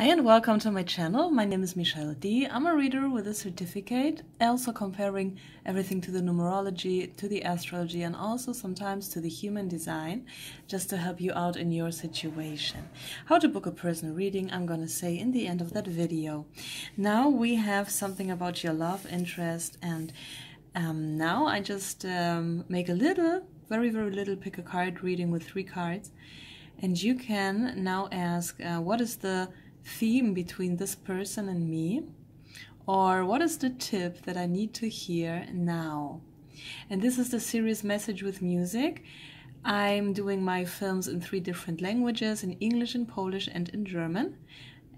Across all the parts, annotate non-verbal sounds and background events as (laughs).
Hi and welcome to my channel. My name is Michelle D. I'm a reader with a certificate, also comparing everything to the numerology, to the astrology, and also sometimes to the human design, just to help you out in your situation. How to book a personal reading, I'm going to say in the end of that video. Now we have something about your love interest, and um, now I just um, make a little, very, very little pick a card reading with three cards. And you can now ask, uh, what is the theme between this person and me? Or what is the tip that I need to hear now? And this is the series Message with Music. I'm doing my films in three different languages in English, in Polish, and in German.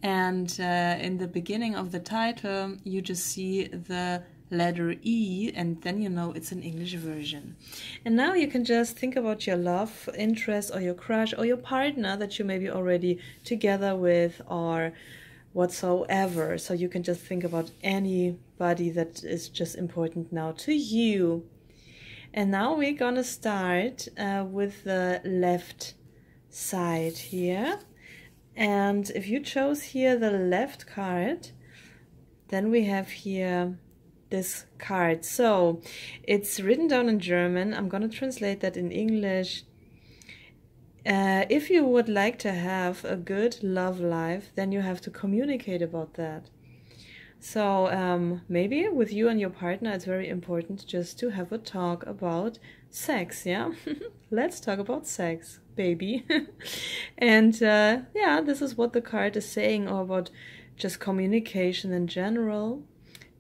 And uh, in the beginning of the title, you just see the letter E, and then you know it's an English version. And now you can just think about your love interest or your crush or your partner that you may be already together with or whatsoever. So you can just think about anybody that is just important now to you. And now we're gonna start uh, with the left side here. And if you chose here the left card, then we have here this card. So it's written down in German. I'm going to translate that in English. Uh, if you would like to have a good love life, then you have to communicate about that. So um, maybe with you and your partner, it's very important just to have a talk about sex. Yeah, (laughs) let's talk about sex, baby. (laughs) and uh, yeah, this is what the card is saying about just communication in general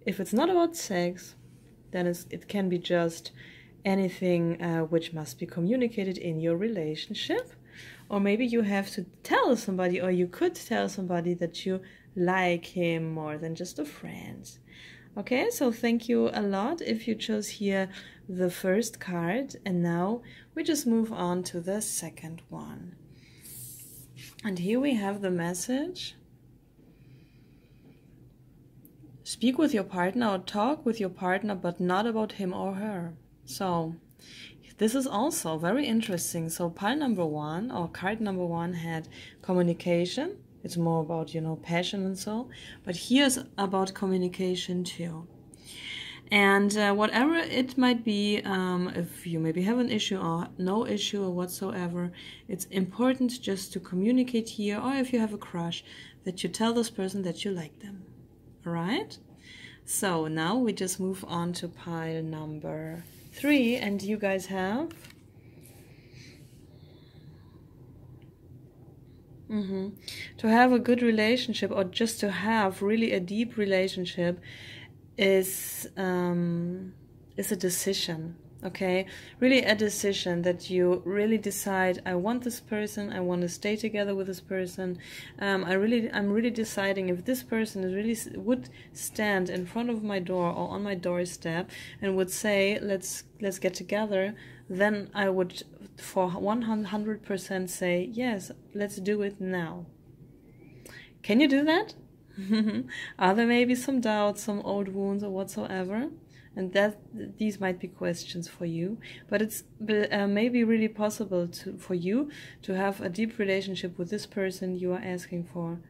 if it's not about sex, then it can be just anything uh, which must be communicated in your relationship. Or maybe you have to tell somebody, or you could tell somebody that you like him more than just a friend. Okay, so thank you a lot if you chose here the first card. And now we just move on to the second one. And here we have the message Speak with your partner or talk with your partner, but not about him or her. So, this is also very interesting. So, pile number one or card number one had communication. It's more about, you know, passion and so. But here's about communication too. And uh, whatever it might be, um, if you maybe have an issue or no issue or whatsoever, it's important just to communicate here, or if you have a crush, that you tell this person that you like them. Right? So now we just move on to pile number three, and you guys have. Mm -hmm. To have a good relationship, or just to have really a deep relationship, is um, is a decision okay? Really a decision that you really decide i want this person i want to stay together with this person um, i really i'm really deciding if this person is really would stand in front of my door or on my doorstep and would say let's let's get together then i would for 100% say yes let's do it now can you do that? (laughs) Are there maybe some doubts some old wounds or whatsoever and that these might be questions for you but it's uh, maybe really possible to for you to have a deep relationship with this person you are asking for.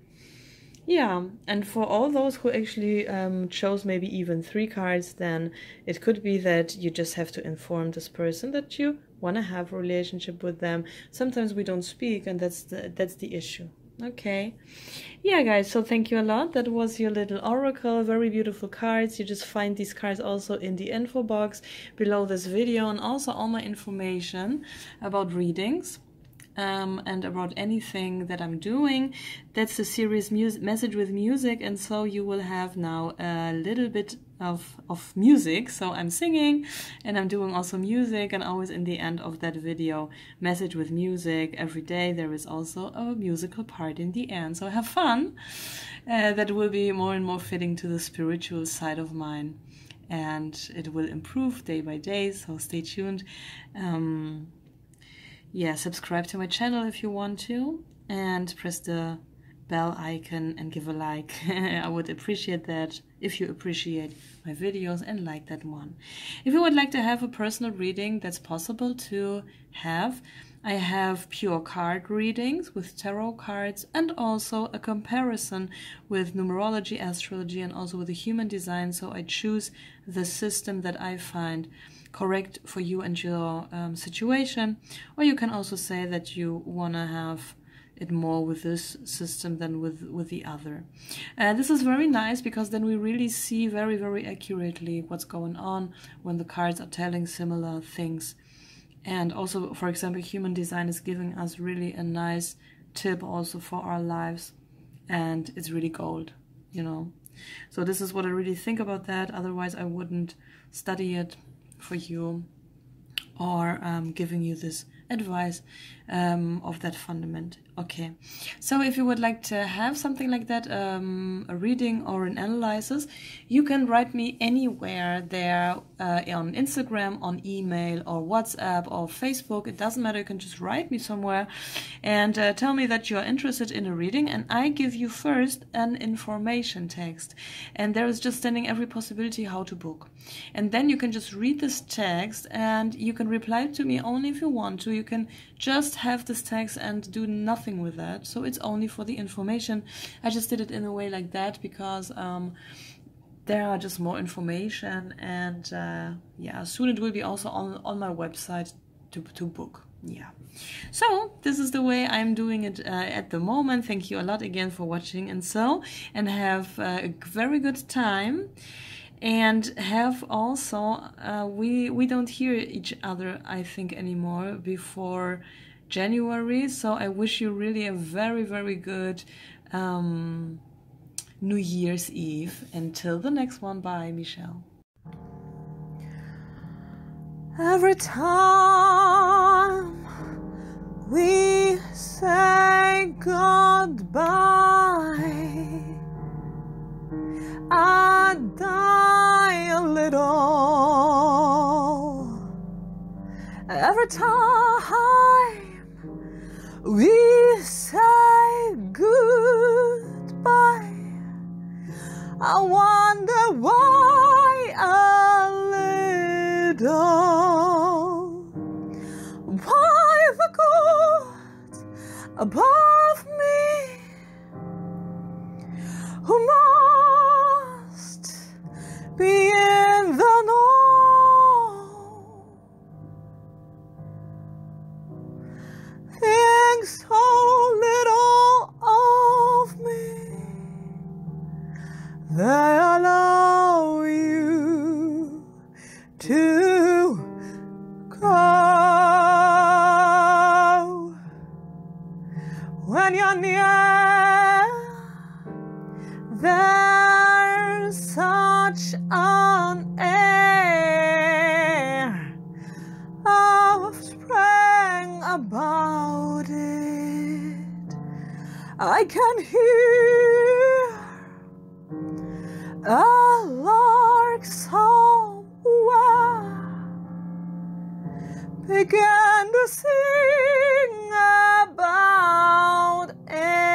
Yeah and for all those who actually um, chose maybe even three cards then it could be that you just have to inform this person that you want to have a relationship with them. Sometimes we don't speak and that's the, that's the issue Okay. Yeah, guys, so thank you a lot. That was your little oracle. Very beautiful cards. You just find these cards also in the info box below this video and also all my information about readings um, and about anything that I'm doing. That's the series Message with Music, and so you will have now a little bit of, of music. So I'm singing and I'm doing also music, and always in the end of that video, Message with Music. Every day there is also a musical part in the end. So have fun. Uh, that will be more and more fitting to the spiritual side of mine. And it will improve day by day, so stay tuned. Um, yeah, subscribe to my channel if you want to, and press the bell icon and give a like. (laughs) I would appreciate that if you appreciate my videos and like that one. If you would like to have a personal reading, that's possible to have. I have pure card readings with tarot cards and also a comparison with numerology, astrology, and also with the human design. So I choose the system that I find correct for you and your um, situation. Or you can also say that you want to have it more with this system than with with the other. Uh, this is very nice because then we really see very very accurately what's going on when the cards are telling similar things. And also, for example, human design is giving us really a nice tip also for our lives, and it's really gold, you know. So this is what I really think about that. Otherwise, I wouldn't study it for you or um, giving you this advice um, of that fundament. Okay, so if you would like to have something like that, um, a reading or an analysis, you can write me anywhere there uh, on Instagram, on email, or WhatsApp, or Facebook. It doesn't matter, you can just write me somewhere and uh, tell me that you are interested in a reading, and I give you first an information text. And there is just standing every possibility how to book. And then you can just read this text and you can reply to me only if you want to. You can just have this text and do nothing with that. So it's only for the information. I just did it in a way like that because um, there are just more information and uh, yeah, soon it will be also on, on my website to, to book. Yeah. So this is the way I'm doing it uh, at the moment. Thank you a lot again for watching and so and have uh, a very good time and have also uh, we we don't hear each other I think anymore before January. So I wish you really a very very good um, New Year's Eve. Until the next one bye Michelle. Every time we say goodbye I die a little every time we say goodbye. I wonder why a little, why the God above So little of me, they allow you to go when you're near. There's I can hear a lark somewhere begin to sing about it.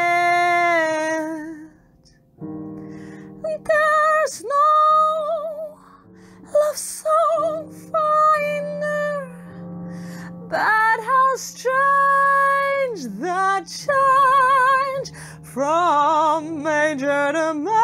There's no love song finer, but how from